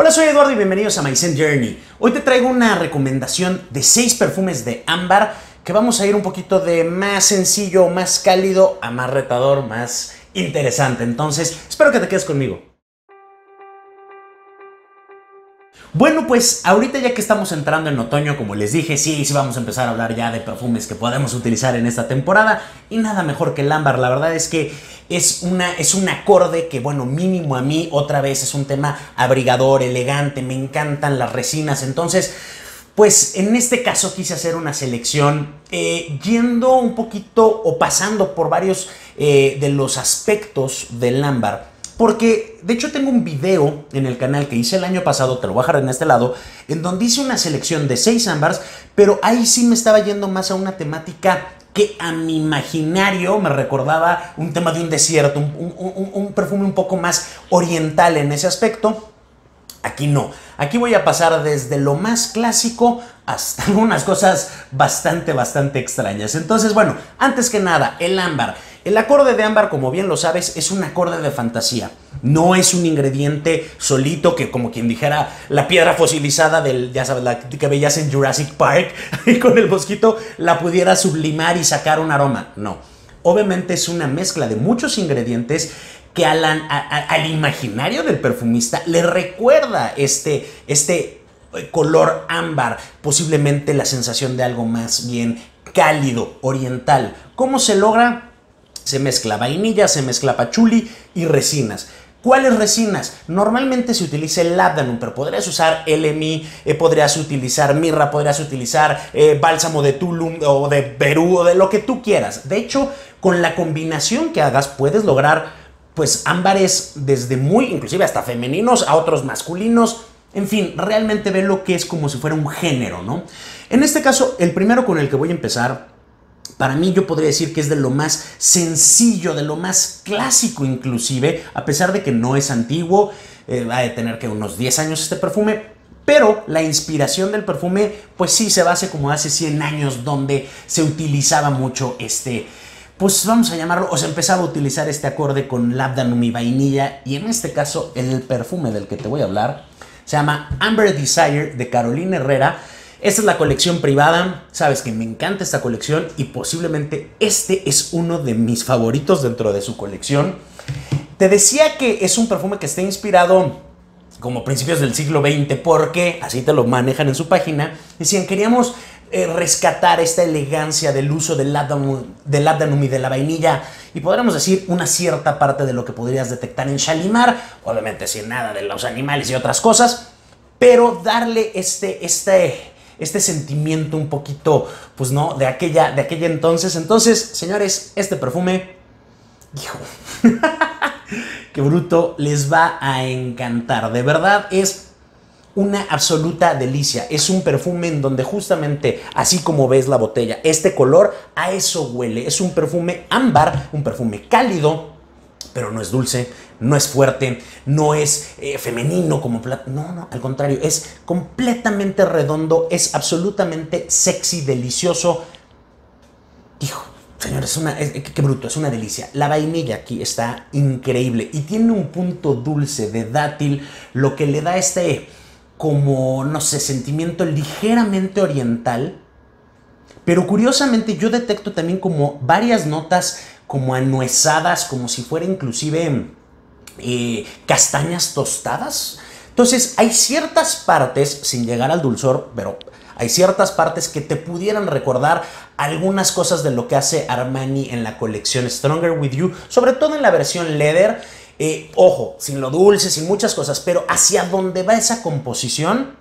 Hola, soy Eduardo y bienvenidos a My Scent Journey. Hoy te traigo una recomendación de 6 perfumes de ámbar que vamos a ir un poquito de más sencillo, más cálido a más retador, más interesante. Entonces, espero que te quedes conmigo. Bueno, pues ahorita ya que estamos entrando en otoño, como les dije, sí, sí vamos a empezar a hablar ya de perfumes que podemos utilizar en esta temporada. Y nada mejor que el ámbar. La verdad es que es, una, es un acorde que, bueno, mínimo a mí, otra vez es un tema abrigador, elegante, me encantan las resinas, entonces... Pues en este caso quise hacer una selección eh, yendo un poquito o pasando por varios eh, de los aspectos del ámbar porque de hecho tengo un video en el canal que hice el año pasado, te lo voy a dejar en este lado, en donde hice una selección de seis ámbars, pero ahí sí me estaba yendo más a una temática que a mi imaginario me recordaba un tema de un desierto, un, perfume un poco más oriental en ese aspecto. Aquí no. Aquí voy a pasar desde lo más clásico hasta algunas cosas bastante, bastante extrañas. Entonces, bueno, antes que nada, el ámbar. El acorde de ámbar, como bien lo sabes, es un acorde de fantasía. No es un ingrediente solito que, como quien dijera, la piedra fosilizada del, ya sabes, la que veías en Jurassic Park y con el mosquito la pudiera sublimar y sacar un aroma. No. Obviamente es una mezcla de muchos ingredientes que al, al imaginario del perfumista le recuerda este, este eh, color ámbar, posiblemente la sensación de algo más bien cálido, oriental. ¿Cómo se logra? Se mezcla vainilla, se mezcla pachuli y resinas. ¿Cuáles resinas? Normalmente se utiliza el labdanum, pero podrías usar LMI, eh, podrías utilizar mirra, podrías utilizar eh, bálsamo de Tulum o de Perú o de lo que tú quieras. De hecho, con la combinación que hagas puedes lograr pues ámbares desde muy, inclusive hasta femeninos a otros masculinos. En fin, realmente ve lo que es como si fuera un género, ¿no? En este caso, el primero con el que voy a empezar para mí yo podría decir que es de lo más sencillo, de lo más clásico inclusive, a pesar de que no es antiguo, eh, va a tener que unos 10 años este perfume, pero la inspiración del perfume pues sí se basa como hace 100 años donde se utilizaba mucho este, pues vamos a llamarlo, o se empezaba a utilizar este acorde con labdanum y vainilla y en este caso el perfume del que te voy a hablar se llama Amber Desire de Carolina Herrera esta es la colección privada, sabes que me encanta esta colección y posiblemente este es uno de mis favoritos dentro de su colección. Te decía que es un perfume que está inspirado como principios del siglo XX porque, así te lo manejan en su página, decían queríamos eh, rescatar esta elegancia del uso del labdanum, del y de la vainilla y podríamos decir una cierta parte de lo que podrías detectar en Shalimar, obviamente sin nada de los animales y otras cosas, pero darle este, este este sentimiento un poquito, pues no, de aquella, de aquella entonces. Entonces, señores, este perfume, hijo, qué bruto, les va a encantar. De verdad es una absoluta delicia. Es un perfume en donde justamente, así como ves la botella, este color, a eso huele. Es un perfume ámbar, un perfume cálido, pero no es dulce, no es fuerte, no es eh, femenino como No, no, al contrario, es completamente redondo, es absolutamente sexy, delicioso. Hijo, señores, es una, qué bruto, es una delicia. La vainilla aquí está increíble y tiene un punto dulce de dátil, lo que le da este como, no sé, sentimiento ligeramente oriental. Pero curiosamente yo detecto también como varias notas como anuesadas, como si fuera inclusive eh, castañas tostadas. Entonces hay ciertas partes, sin llegar al dulzor, pero hay ciertas partes que te pudieran recordar algunas cosas de lo que hace Armani en la colección Stronger With You, sobre todo en la versión leather. Eh, ojo, sin lo dulce, sin muchas cosas, pero hacia dónde va esa composición,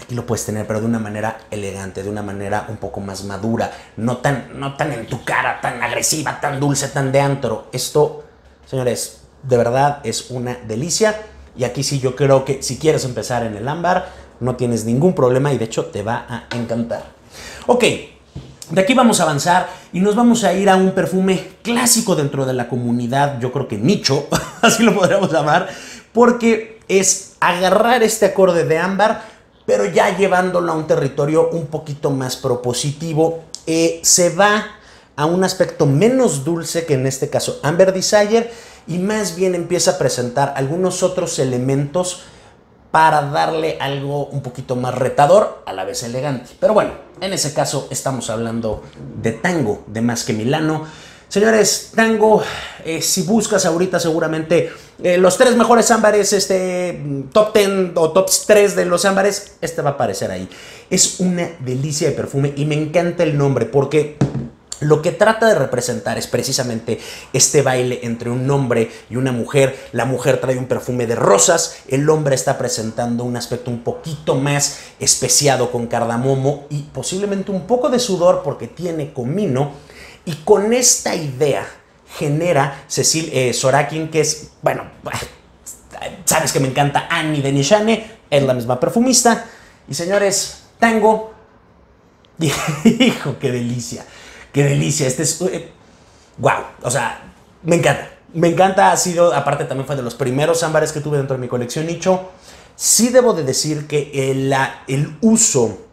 aquí lo puedes tener, pero de una manera elegante, de una manera un poco más madura, no tan, no tan en tu cara, tan agresiva, tan dulce, tan de antro. Esto, señores, de verdad es una delicia. Y aquí sí yo creo que si quieres empezar en el ámbar, no tienes ningún problema y de hecho te va a encantar. Ok, de aquí vamos a avanzar y nos vamos a ir a un perfume clásico dentro de la comunidad, yo creo que nicho, así lo podríamos llamar, porque es agarrar este acorde de ámbar, pero ya llevándolo a un territorio un poquito más propositivo. Eh, se va a un aspecto menos dulce que en este caso Amber Desire y más bien empieza a presentar algunos otros elementos para darle algo un poquito más retador, a la vez elegante. Pero bueno, en ese caso estamos hablando de tango, de más que Milano. Señores, Tango, eh, si buscas ahorita seguramente eh, los tres mejores ámbares, este top 10 o top 3 de los ámbares, este va a aparecer ahí. Es una delicia de perfume y me encanta el nombre porque lo que trata de representar es precisamente este baile entre un hombre y una mujer. La mujer trae un perfume de rosas, el hombre está presentando un aspecto un poquito más especiado con cardamomo y posiblemente un poco de sudor porque tiene comino y con esta idea genera Cecil eh, Sorakin, que es, bueno, sabes que me encanta Annie de Nishane, es la misma perfumista. Y señores, Tango, hijo, qué delicia, qué delicia. Este es, wow, eh, o sea, me encanta. Me encanta, ha sido, aparte también fue de los primeros ámbares que tuve dentro de mi colección nicho. Sí debo de decir que el, el uso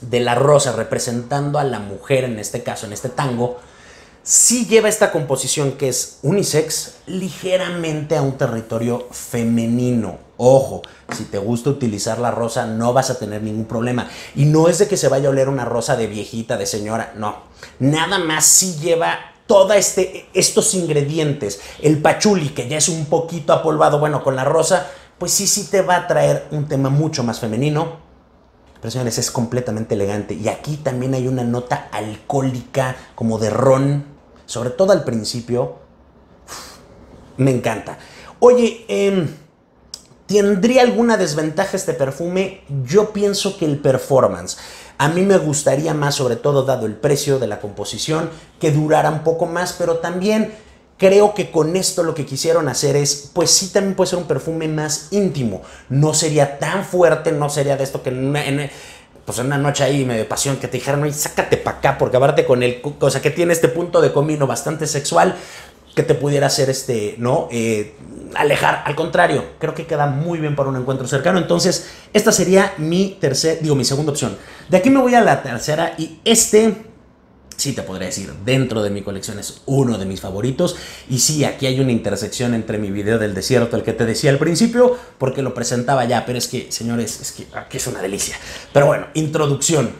de la rosa representando a la mujer en este caso, en este tango, sí lleva esta composición que es unisex ligeramente a un territorio femenino. Ojo, si te gusta utilizar la rosa no vas a tener ningún problema. Y no es de que se vaya a oler una rosa de viejita, de señora, no. Nada más sí lleva todos este, estos ingredientes. El pachuli, que ya es un poquito apolvado, bueno, con la rosa, pues sí, sí te va a traer un tema mucho más femenino pero señores, es completamente elegante. Y aquí también hay una nota alcohólica, como de ron, sobre todo al principio. me encanta. Oye, em, ¿tendría alguna desventaja este perfume? Yo pienso que el performance. A mí me gustaría más, sobre todo dado el precio de la composición, que durara un poco más, pero también Creo que con esto lo que quisieron hacer es, pues sí, también puede ser un perfume más íntimo. No sería tan fuerte, no sería de esto que en pues en una noche ahí medio de pasión que te dijeran, oye, sácate para acá, porque aparte con el, o sea, que tiene este punto de comino bastante sexual que te pudiera hacer este, ¿no? Eh, alejar. Al contrario, creo que queda muy bien para un encuentro cercano. Entonces, esta sería mi tercer, digo, mi segunda opción. De aquí me voy a la tercera y este sí te podría decir, dentro de mi colección es uno de mis favoritos. Y sí, aquí hay una intersección entre mi video del desierto, el que te decía al principio, porque lo presentaba ya, pero es que, señores, es que aquí es una delicia. Pero bueno, introducción.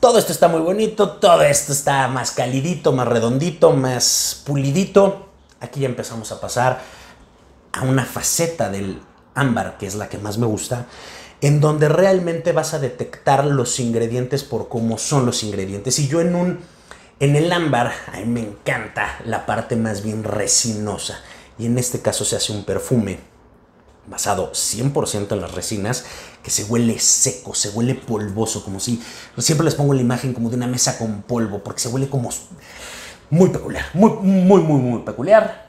Todo esto está muy bonito, todo esto está más calidito, más redondito, más pulidito. Aquí ya empezamos a pasar a una faceta del ámbar, que es la que más me gusta en donde realmente vas a detectar los ingredientes por cómo son los ingredientes. Y yo en un en el ámbar, a mí me encanta la parte más bien resinosa. Y en este caso se hace un perfume basado 100% en las resinas, que se huele seco, se huele polvoso, como si siempre les pongo la imagen como de una mesa con polvo, porque se huele como muy peculiar, muy, muy, muy, muy peculiar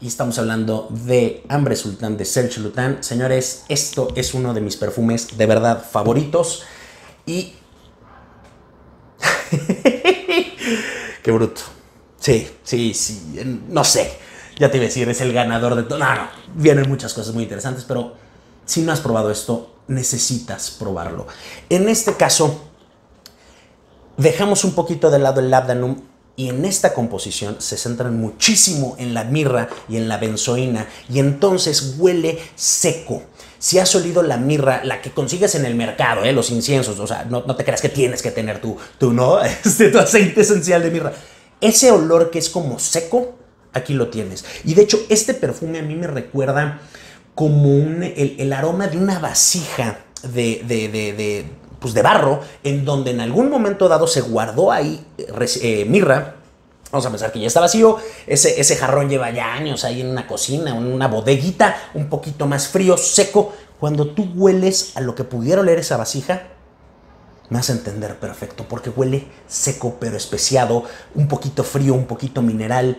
y estamos hablando de Hambre Sultán de Serge Lutan. Señores, esto es uno de mis perfumes de verdad favoritos y... Qué bruto. Sí, sí, sí, no sé. Ya te iba a decir, es el ganador de todo. No, no, vienen muchas cosas muy interesantes, pero si no has probado esto, necesitas probarlo. En este caso, dejamos un poquito de lado el Labdanum y en esta composición se centran muchísimo en la mirra y en la benzoína y entonces huele seco. Si has olido la mirra, la que consigues en el mercado, ¿eh? los inciensos, o sea, no, te creas que tienes que tener tu, ¿no? Este, tu aceite esencial de mirra. Ese olor que es como seco, aquí lo tienes. Y de hecho, este perfume a mí me recuerda como el, aroma de una vasija de, de pues de barro, en donde en algún momento dado se guardó ahí eh, mirra. Vamos a pensar que ya está vacío. Ese, ese jarrón lleva ya años ahí en una cocina, en una bodeguita, un poquito más frío, seco. Cuando tú hueles a lo que pudiera oler esa vasija, me hace entender perfecto, porque huele seco pero especiado, un poquito frío, un poquito mineral.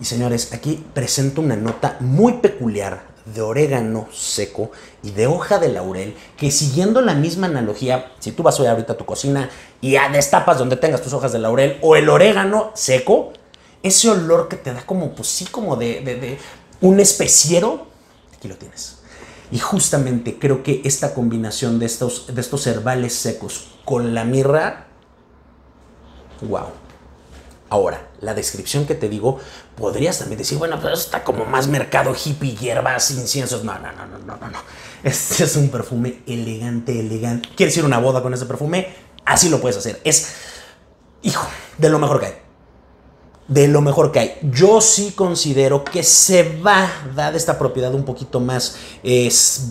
Y señores, aquí presento una nota muy peculiar de orégano seco y de hoja de laurel, que siguiendo la misma analogía, si tú vas hoy ahorita a tu cocina y destapas donde tengas tus hojas de laurel o el orégano seco, ese olor que te da como, pues sí, como de, de un especiero, aquí lo tienes. Y justamente creo que esta combinación de estos, de estos herbales secos con la mirra, wow. Ahora, la descripción que te digo, podrías también decir, bueno, pero está como más mercado hippie, hierbas, inciensos. No, no, no, no, no, no. Este es un perfume elegante, elegante. ¿Quieres ir a una boda con ese perfume? Así lo puedes hacer. Es, hijo, de lo mejor que hay. De lo mejor que hay. Yo sí considero que se va, dada esta propiedad un poquito más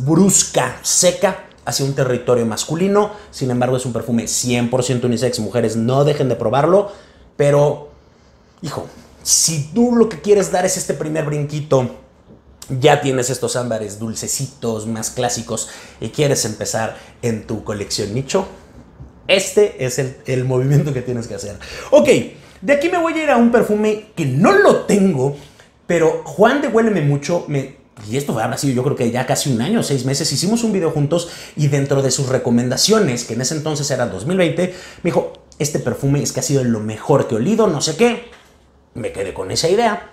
brusca, seca, hacia un territorio masculino. Sin embargo, es un perfume 100% unisex. Mujeres, no dejen de probarlo. Pero, hijo, si tú lo que quieres dar es este primer brinquito, ya tienes estos ámbares dulcecitos, más clásicos, y quieres empezar en tu colección nicho, este es el, movimiento que tienes que hacer. Ok, de aquí me voy a ir a un perfume que no lo tengo, pero Juan de Huéleme Mucho me y esto habrá sido yo creo que ya casi un año, seis meses, hicimos un video juntos y dentro de sus recomendaciones, que en ese entonces era 2020, me dijo, este perfume es que ha sido lo mejor que he olido, no sé qué. Me quedé con esa idea.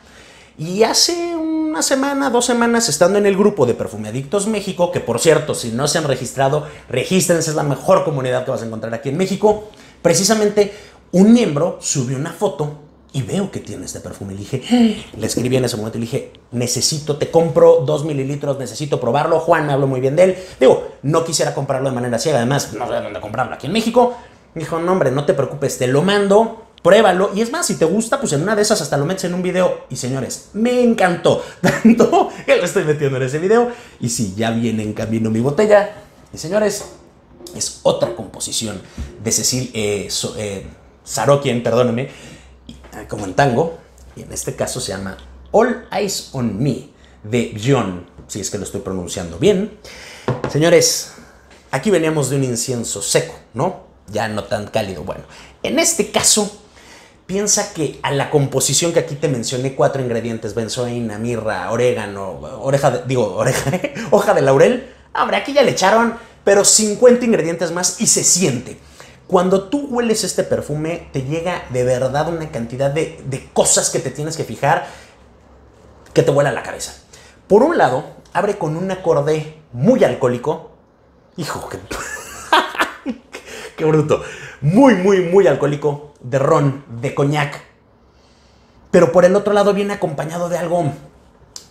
Y hace una semana, dos semanas, estando en el grupo de Perfume Adictos México, que por cierto, si no se han registrado, regístrense, es la mejor comunidad que vas a encontrar aquí en México. Precisamente un miembro subió una foto y veo que tiene este perfume. Le dije, le escribí en ese momento y le dije, necesito, te compro dos mililitros, necesito probarlo. Juan me habló muy bien de él. Digo, no quisiera comprarlo de manera ciega, además no sé dónde comprarlo aquí en México. Me dijo, no hombre, no te preocupes, te lo mando, pruébalo. Y es más, si te gusta, pues en una de esas hasta lo metes en un video. Y señores, me encantó tanto que lo estoy metiendo en ese video. Y sí, ya viene en camino mi botella. Y señores, es otra composición de Cecil eh, eh Sarokien, perdóneme, como en tango. Y en este caso se llama All Eyes on Me de John, si es que lo estoy pronunciando bien. Señores, aquí veníamos de un incienso seco, ¿no? Ya no tan cálido. Bueno, en este caso, piensa que a la composición que aquí te mencioné, cuatro ingredientes, benzoína, mirra, orégano, oreja de, digo, oreja, hoja de laurel, hombre, aquí ya le echaron, pero 50 ingredientes más y se siente. Cuando tú hueles este perfume, te llega de verdad una cantidad de, de cosas que te tienes que fijar que te vuela la cabeza. Por un lado, abre con un acorde muy alcohólico. Hijo, que... qué bruto. Muy, muy, muy alcohólico, de ron, de coñac. Pero por el otro lado viene acompañado de algo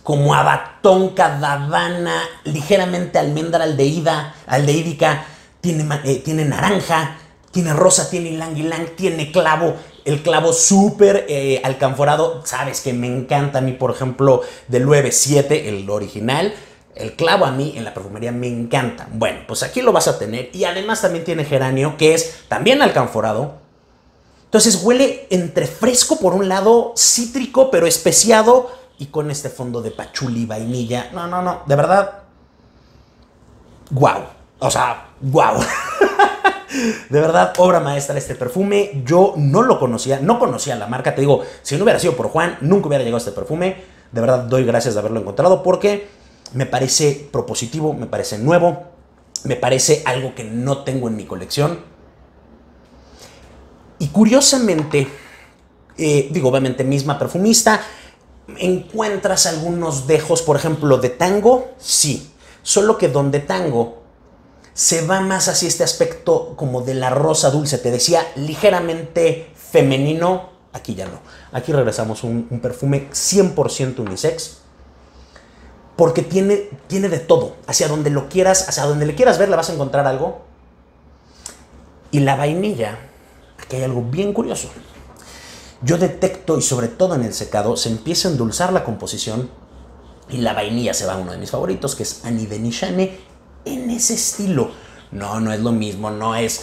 como abatón, cadavana, ligeramente almendra aldeída, aldeídica, tiene, eh, tiene naranja, tiene rosa, tiene ylang ylang, tiene clavo, el clavo súper eh, alcanforado, sabes que me encanta a mí, por ejemplo, del 9-7, el original, el clavo a mí en la perfumería me encanta. Bueno, pues aquí lo vas a tener. Y además también tiene geranio, que es también alcanforado. Entonces huele entre fresco por un lado, cítrico, pero especiado. Y con este fondo de pachuli, vainilla. No, no, no. De verdad. ¡Guau! O sea, ¡guau! De verdad, obra maestra este perfume. Yo no lo conocía, no conocía la marca. Te digo, si no hubiera sido por Juan, nunca hubiera llegado a este perfume. De verdad, doy gracias de haberlo encontrado porque me parece propositivo, me parece nuevo, me parece algo que no tengo en mi colección. Y curiosamente, eh, digo, obviamente misma perfumista, ¿encuentras algunos dejos, por ejemplo, de tango? Sí, solo que donde tango se va más hacia este aspecto como de la rosa dulce, te decía, ligeramente femenino, aquí ya no. Aquí regresamos un, un perfume 100% unisex porque tiene, tiene de todo. Hacia donde lo quieras, hacia donde le quieras ver, le vas a encontrar algo. Y la vainilla, aquí hay algo bien curioso. Yo detecto, y sobre todo en el secado, se empieza a endulzar la composición y la vainilla se va a uno de mis favoritos, que es Annie en ese estilo. No, no es lo mismo, no es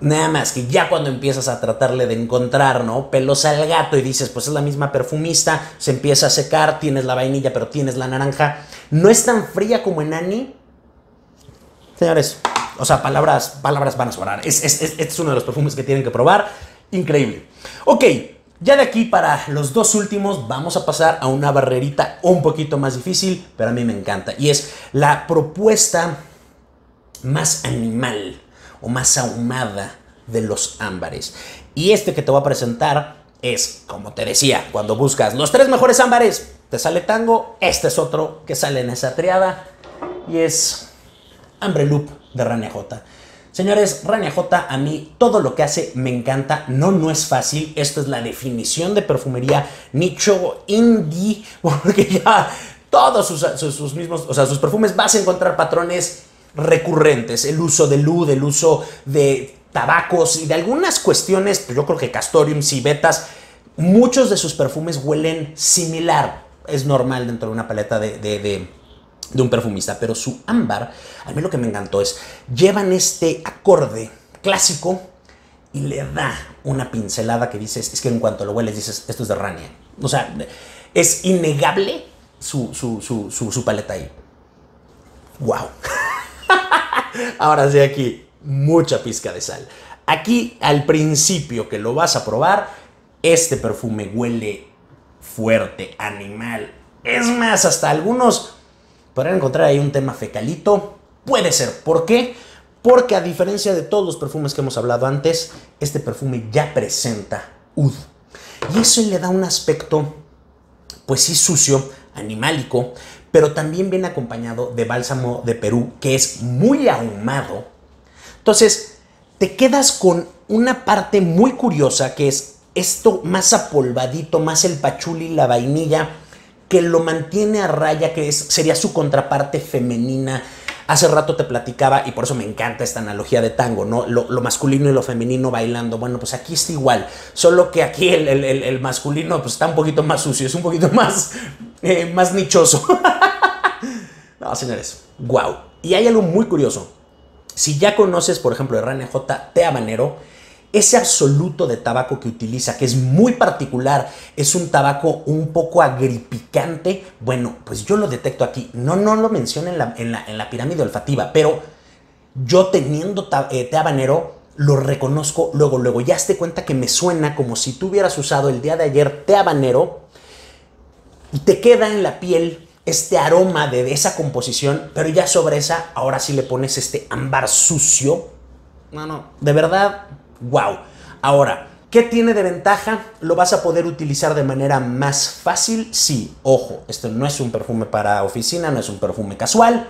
Nada más que ya cuando empiezas a tratarle de encontrar, ¿no? Pelos al gato y dices, pues es la misma perfumista, se empieza a secar, tienes la vainilla, pero tienes la naranja. No es tan fría como en Annie. Señores, o sea, palabras, palabras van a sobrar. Es, este es uno de los perfumes que tienen que probar. Increíble. Ok, ya de aquí para los dos últimos vamos a pasar a una barrerita un poquito más difícil, pero a mí me encanta. Y es la propuesta más animal o más ahumada de los ámbares. Y este que te voy a presentar es, como te decía, cuando buscas los tres mejores ámbares, te sale tango, este es otro que sale en esa triada y es Hambre Loop de Rania J. Señores, Rania J, a mí todo lo que hace me encanta. No, no es fácil. Esto es la definición de perfumería nicho indie, porque ya todos sus, mismos, o sea, sus perfumes vas a encontrar patrones recurrentes. El uso de luz, el uso de tabacos y de algunas cuestiones, pues yo creo que Castorium, Civetas, muchos de sus perfumes huelen similar. Es normal dentro de una paleta de, de, un perfumista, pero su ámbar, a mí lo que me encantó es, llevan este acorde clásico y le da una pincelada que dices, es que en cuanto lo hueles dices, esto es de Rania. O sea, es innegable su, su, su, su paleta ahí. ¡Wow! Ahora sí, aquí, mucha pizca de sal. Aquí, al principio que lo vas a probar, este perfume huele fuerte, animal. Es más, hasta algunos podrán encontrar ahí un tema fecalito. Puede ser. ¿Por qué? Porque a diferencia de todos los perfumes que hemos hablado antes, este perfume ya presenta ud. Y eso le da un aspecto, pues sí, sucio, animálico, pero también viene acompañado de bálsamo de Perú, que es muy ahumado. Entonces, te quedas con una parte muy curiosa, que es esto más apolvadito, más el pachuli la vainilla, que lo mantiene a raya, que es, sería su contraparte femenina. Hace rato te platicaba, y por eso me encanta esta analogía de tango, ¿no? Lo, masculino y lo femenino bailando. Bueno, pues aquí está igual, solo que aquí el, masculino pues está un poquito más sucio, es un poquito más, eh, más nichoso. no, señores, wow. Y hay algo muy curioso. Si ya conoces, por ejemplo, el J. Té Habanero, ese absoluto de tabaco que utiliza, que es muy particular, es un tabaco un poco agripicante, bueno, pues yo lo detecto aquí. No, no lo menciono en la, en la, pirámide olfativa, pero yo teniendo eh, té habanero, lo reconozco luego, luego. Ya te cuenta que me suena como si tú hubieras usado el día de ayer té habanero y te queda en la piel este aroma de esa composición, pero ya sobre esa, ahora sí le pones este ámbar sucio. No, no, de verdad, wow. Ahora, ¿qué tiene de ventaja? Lo vas a poder utilizar de manera más fácil. Sí, ojo, esto no es un perfume para oficina, no es un perfume casual.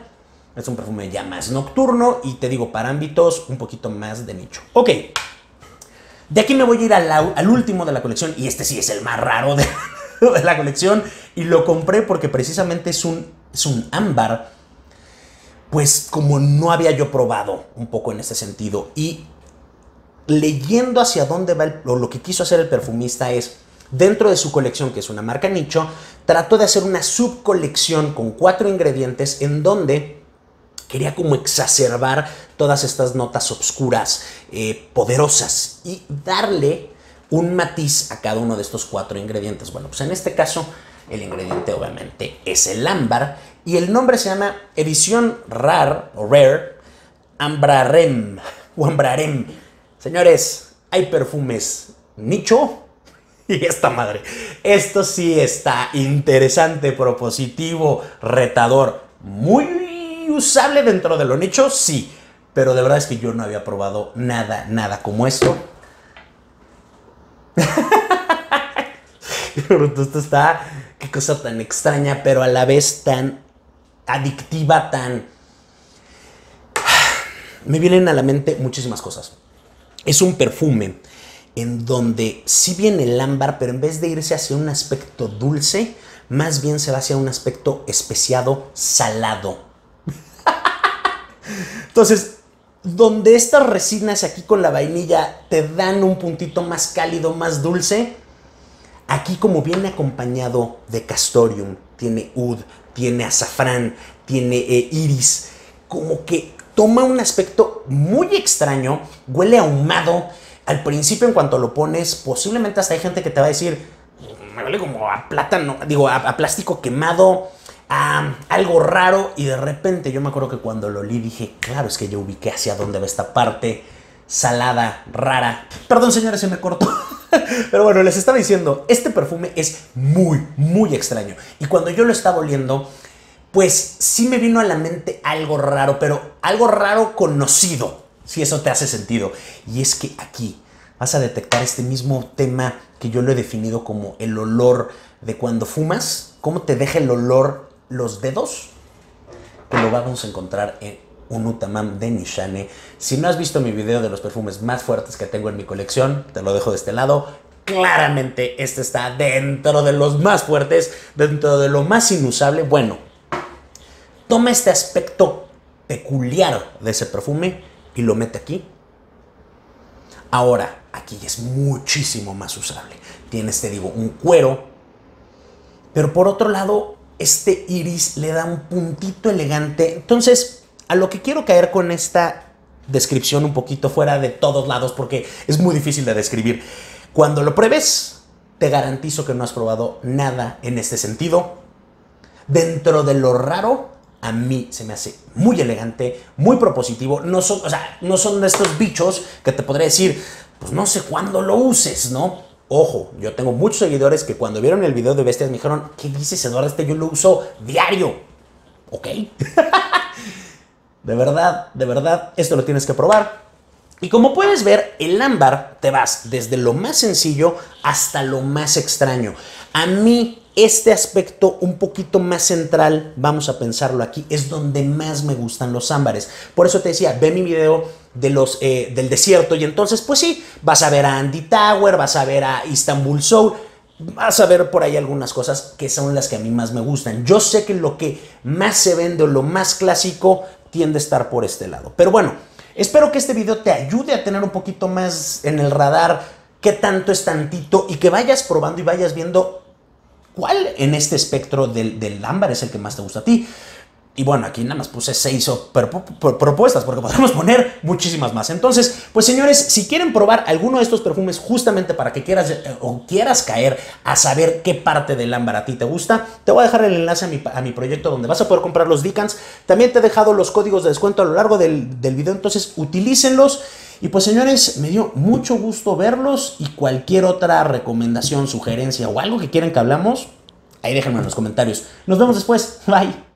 Es un perfume ya más nocturno y te digo, para ámbitos un poquito más de nicho. Ok, de aquí me voy a ir al, último de la colección y este sí es el más raro de, la colección y lo compré porque precisamente es un, es un ámbar, pues como no había yo probado un poco en ese sentido y leyendo hacia dónde va el, o lo que quiso hacer el perfumista es, dentro de su colección, que es una marca nicho, trató de hacer una subcolección con cuatro ingredientes en donde quería como exacerbar todas estas notas obscuras, eh, poderosas, y darle un matiz a cada uno de estos cuatro ingredientes. Bueno, pues en este caso, el ingrediente obviamente es el ámbar, y el nombre se llama Edición Rar o Rare Ambrarem o Ambrarem Señores, hay perfumes nicho y esta madre. Esto sí está interesante, propositivo, retador, muy usable dentro de lo nicho, sí. Pero de verdad es que yo no había probado nada, nada como esto. esto está, qué cosa tan extraña, pero a la vez tan adictiva, tan... Me vienen a la mente muchísimas cosas. Es un perfume en donde sí viene el ámbar, pero en vez de irse hacia un aspecto dulce, más bien se va hacia un aspecto especiado, salado. Entonces, donde estas resinas aquí con la vainilla te dan un puntito más cálido, más dulce, aquí como viene acompañado de castorium, tiene oud, tiene azafrán, tiene eh, iris, como que toma un aspecto muy extraño, huele ahumado. Al principio, en cuanto lo pones, posiblemente hasta hay gente que te va a decir, me huele como a plátano, digo, a, plástico quemado, a algo raro. Y de repente yo me acuerdo que cuando lo olí dije, claro, es que yo ubiqué hacia dónde va esta parte salada, rara. Perdón, señores, se me cortó. Pero bueno, les estaba diciendo, este perfume es muy, muy extraño. Y cuando yo lo estaba oliendo, pues sí me vino a la mente algo raro, pero algo raro conocido, si eso te hace sentido. Y es que aquí vas a detectar este mismo tema que yo lo he definido como el olor de cuando fumas, cómo te deja el olor los dedos, que lo vamos a encontrar en un Utamam de Nishane. Si no has visto mi video de los perfumes más fuertes que tengo en mi colección, te lo dejo de este lado. Claramente este está dentro de los más fuertes, dentro de lo más inusable. Bueno, toma este aspecto peculiar de ese perfume y lo mete aquí. Ahora, aquí es muchísimo más usable. Tienes, te digo, un cuero, pero por otro lado, este iris le da un puntito elegante. Entonces, a lo que quiero caer con esta descripción un poquito fuera de todos lados, porque es muy difícil de describir. Cuando lo pruebes, te garantizo que no has probado nada en este sentido. Dentro de lo raro, a mí se me hace muy elegante, muy propositivo. No son, o sea, no son de estos bichos que te podré decir, pues no sé cuándo lo uses, ¿no? Ojo, yo tengo muchos seguidores que cuando vieron el video de Bestias me dijeron, ¿qué dices, Eduardo? Este yo lo uso diario. ¿Ok? de verdad, de verdad, esto lo tienes que probar. Y como puedes ver, el ámbar te vas desde lo más sencillo hasta lo más extraño. A mí este aspecto un poquito más central, vamos a pensarlo aquí, es donde más me gustan los ámbares. Por eso te decía, ve mi video de los, eh, del desierto y entonces pues sí, vas a ver a Andy Tower, vas a ver a Istanbul Soul, vas a ver por ahí algunas cosas que son las que a mí más me gustan. Yo sé que lo que más se vende o lo más clásico tiende a estar por este lado. Pero bueno, espero que este video te ayude a tener un poquito más en el radar qué tanto es tantito y que vayas probando y vayas viendo cuál en este espectro del, del ámbar es el que más te gusta a ti. Y bueno, aquí nada más puse seis propuestas porque podemos poner muchísimas más. Entonces, pues señores, si quieren probar alguno de estos perfumes justamente para que quieras eh, o quieras caer a saber qué parte del ámbar a ti te gusta, te voy a dejar el enlace a mi, a mi proyecto donde vas a poder comprar los Decans. También te he dejado los códigos de descuento a lo largo del, del video, entonces utilícenlos. Y pues señores, me dio mucho gusto verlos y cualquier otra recomendación, sugerencia o algo que quieran que hablamos, ahí déjenme en los comentarios. Nos vemos después. Bye.